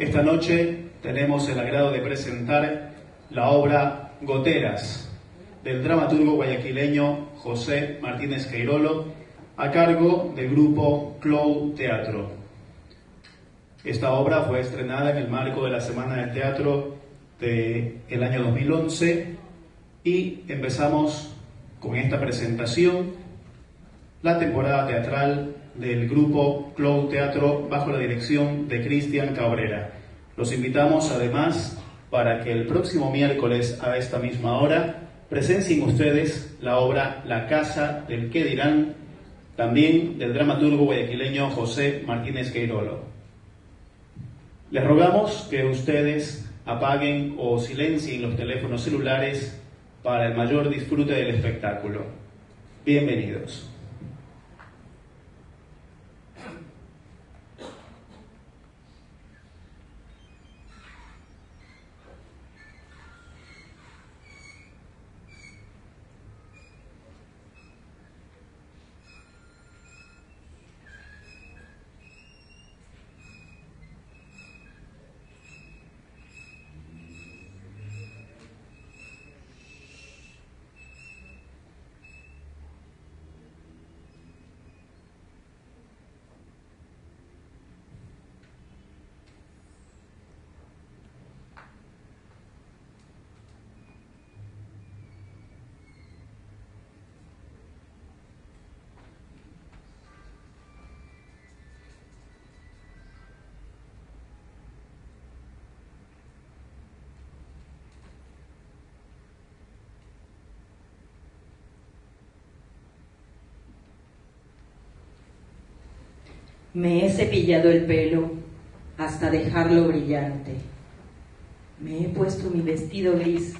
Esta noche tenemos el agrado de presentar la obra Goteras del dramaturgo guayaquileño José Martínez Queirolo a cargo del grupo Cloud Teatro. Esta obra fue estrenada en el marco de la Semana del Teatro del año 2011 y empezamos con esta presentación la temporada teatral del grupo Cloud Teatro bajo la dirección de Cristian Cabrera. Los invitamos además para que el próximo miércoles a esta misma hora presencien ustedes la obra La Casa del que dirán, también del dramaturgo guayaquileño José Martínez Queirolo. Les rogamos que ustedes apaguen o silencien los teléfonos celulares para el mayor disfrute del espectáculo. Bienvenidos. Me he cepillado el pelo hasta dejarlo brillante. Me he puesto mi vestido gris,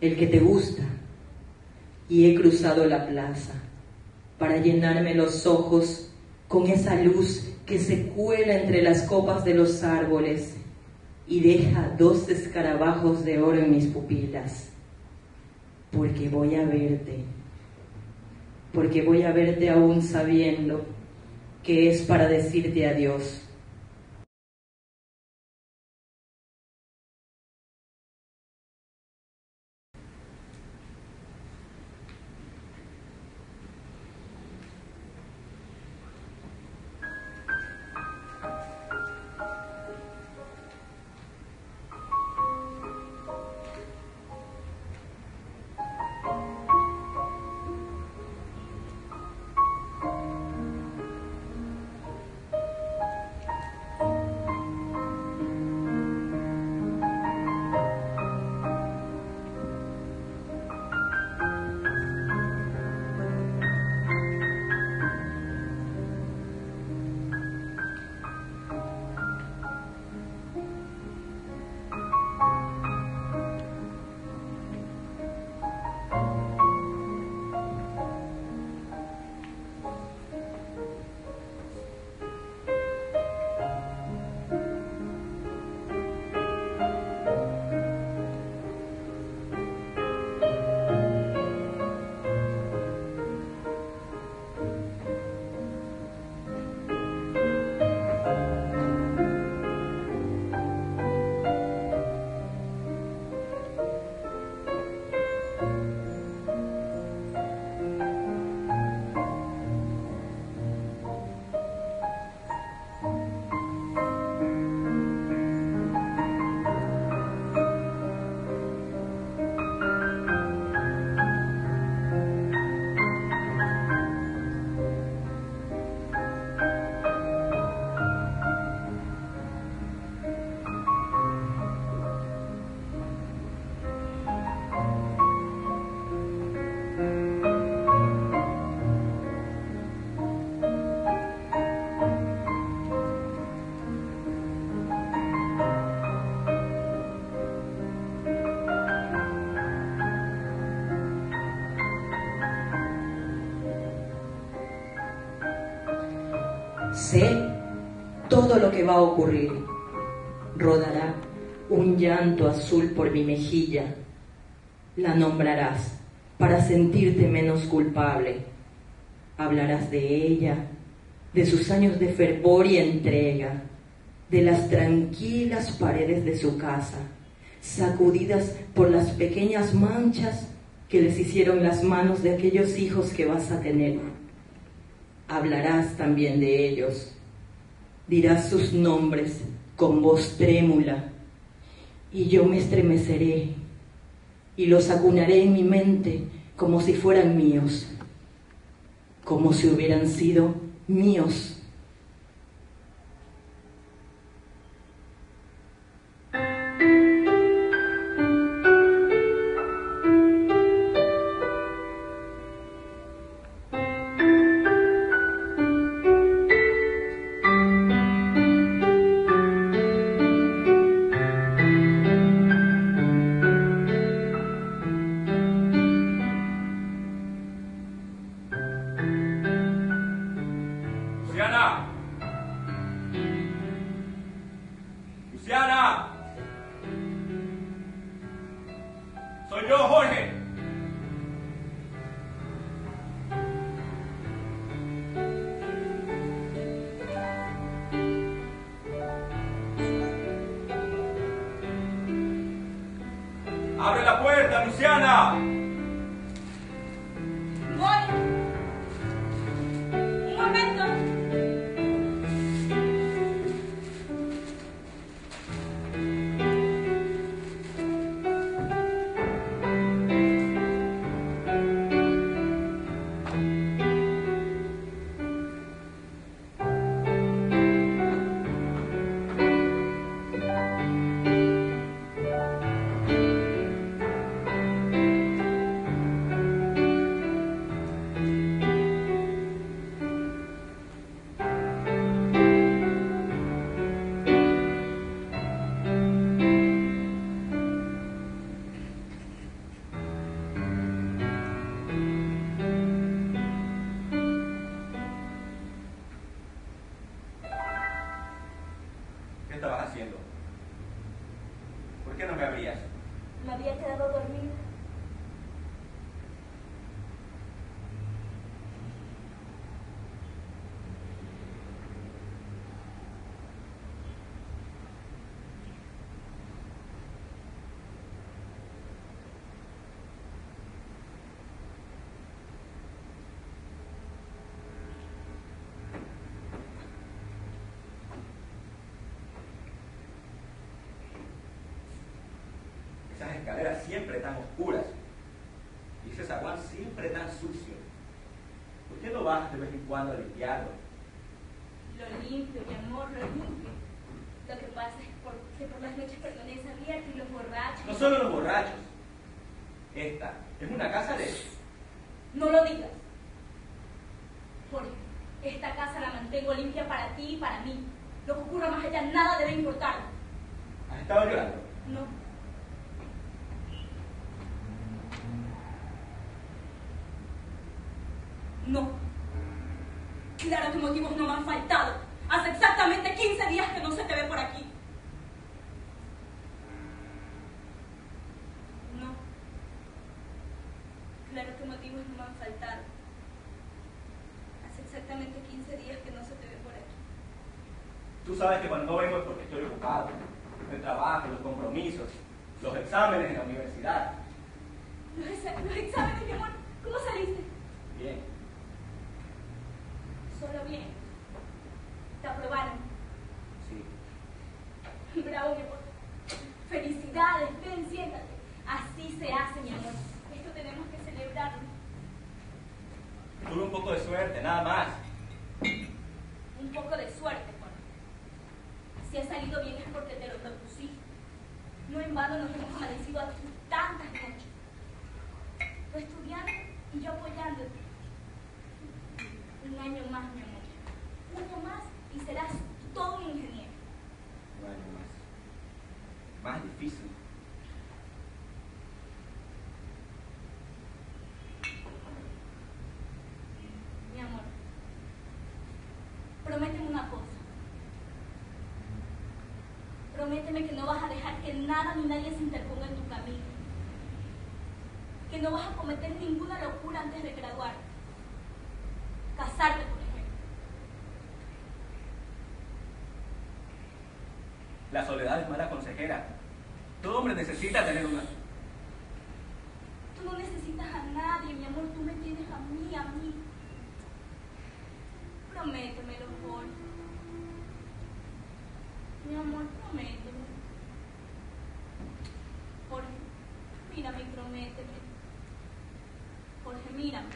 el que te gusta, y he cruzado la plaza para llenarme los ojos con esa luz que se cuela entre las copas de los árboles y deja dos escarabajos de oro en mis pupilas. Porque voy a verte, porque voy a verte aún sabiendo que es para decirte adiós. Sé todo lo que va a ocurrir. Rodará un llanto azul por mi mejilla. La nombrarás para sentirte menos culpable. Hablarás de ella, de sus años de fervor y entrega, de las tranquilas paredes de su casa, sacudidas por las pequeñas manchas que les hicieron las manos de aquellos hijos que vas a tener. Hablarás también de ellos, dirás sus nombres con voz trémula, y yo me estremeceré y los acunaré en mi mente como si fueran míos, como si hubieran sido míos But don't. Escaleras siempre tan oscuras y ese zaguán siempre tan sucio. ¿Por qué no vas de vez en cuando a limpiarlo? Lo limpio, mi amor, lo limpio. Lo que pasa es que por las noches permanece abierto y los borrachos. No solo los borrachos. Esta es una casa de. No lo digas. Jorge, esta casa la mantengo limpia para ti y para mí. Lo que ocurra más allá nada debe importar. ¿Has estado llorando? No. No. Claro que motivos no me han faltado. Hace exactamente 15 días que no se te ve por aquí. No. Claro que motivos no me han faltado. Hace exactamente 15 días que no se te ve por aquí. Tú sabes que cuando no vengo es porque estoy ocupado. El trabajo, los compromisos, los exámenes en la universidad. Los, los exámenes, mi amor. ¿Cómo saliste? Bien solo bien. Te aprobaron. Sí. Bravo, mi amor. Felicidades, ven, siéntate. Así se hace, mi amor. Esto tenemos que celebrarlo. Tuve un poco de suerte, nada más. Un poco de suerte, Juan. Si ha salido bien es porque te lo propusiste. No en vano nos hemos amanecido aquí tantas noches. Tú estudiando y yo apoyándote un año más, mi amor. Un año más y serás todo un ingeniero. Un año más. Más difícil. Mi amor, prométeme una cosa. Prométeme que no vas a dejar que nada ni nadie se interponga. Que no vas a cometer ninguna locura antes de graduarte casarte, por ejemplo. La soledad es mala consejera. Todo hombre necesita tener una. Tú no necesitas a nadie, mi amor. Tú me tienes a mí, a mí. Prométemelo, Jorge. Mi amor, prométeme. Jorge, mírame y prométeme. Mírame.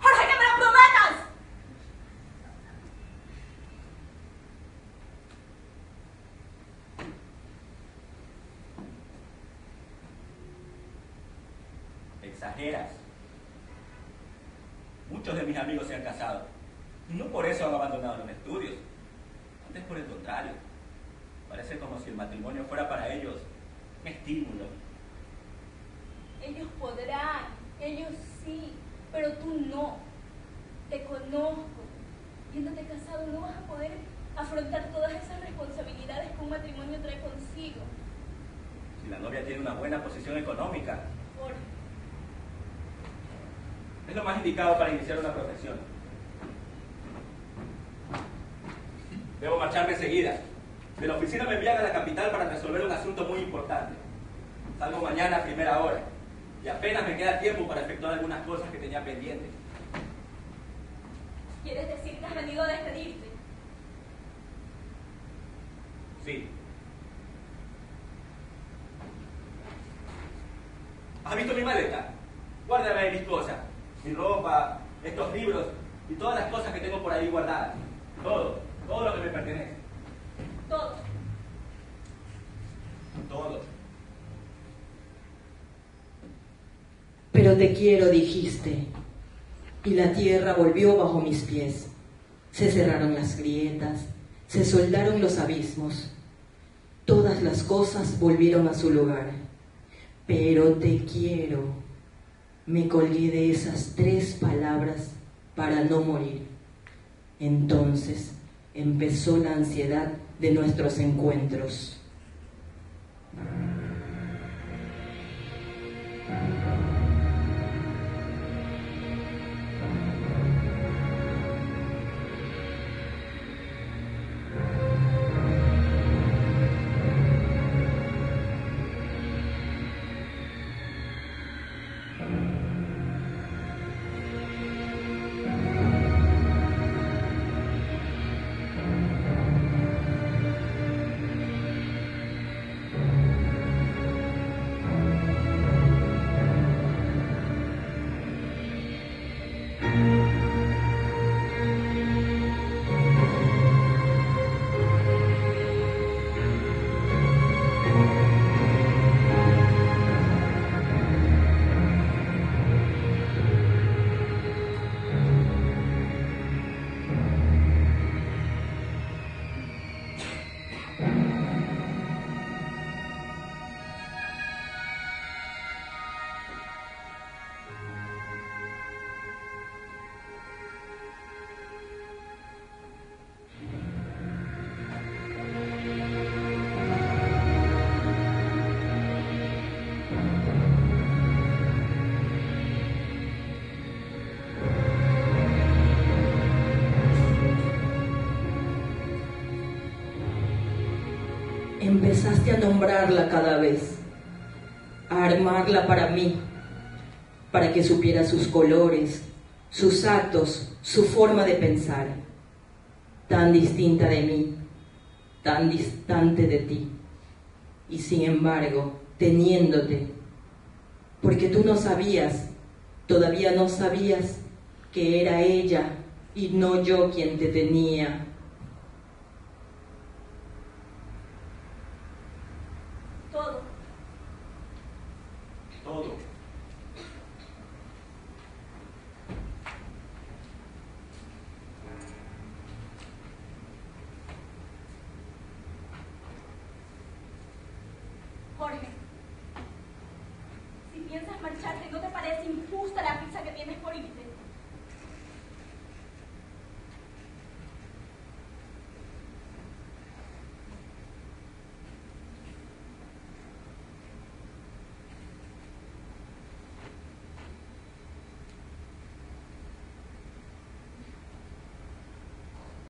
¡Jorge, que me lo prometas! Exageras. Muchos de mis amigos se han casado. Y no por eso han abandonado los estudios. Antes por el contrario. Parece como si el matrimonio fuera para ellos un estímulo. Ellos podrán, ellos sí, pero tú no. Te conozco. Viéndote casado no vas a poder afrontar todas esas responsabilidades que un matrimonio trae consigo. Si la novia tiene una buena posición económica, Jorge, es lo más indicado para iniciar una profesión. Debo marcharme enseguida. De la oficina me envían a la capital para resolver un asunto muy importante. Salgo mañana a primera hora y apenas me queda tiempo para efectuar algunas cosas que tenía pendientes. ¿quieres decir que has venido a despedirte? Sí. ¿Has visto mi maleta? Guárdame ahí mis cosas. Mi ropa, estos libros y todas las cosas que tengo por ahí guardadas. Todo, todo lo que me pertenece. Todo. Todo. Pero te quiero, dijiste, y la tierra volvió bajo mis pies. Se cerraron las grietas, se soldaron los abismos. Todas las cosas volvieron a su lugar. Pero te quiero. Me colgué de esas tres palabras para no morir. Entonces empezó la ansiedad de nuestros encuentros. Empezaste a nombrarla cada vez, a armarla para mí, para que supiera sus colores, sus actos, su forma de pensar, tan distinta de mí, tan distante de ti, y sin embargo, teniéndote, porque tú no sabías, todavía no sabías que era ella y no yo quien te tenía. Todo. Todo. Jorge, si piensas marcharte, ¿no te parece injusta la prisa que tienes por?